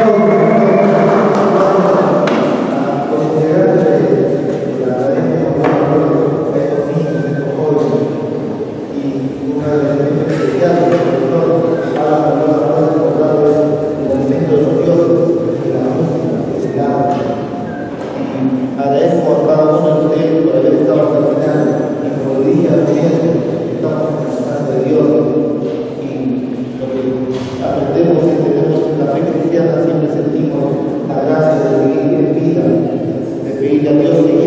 Go. Gracias.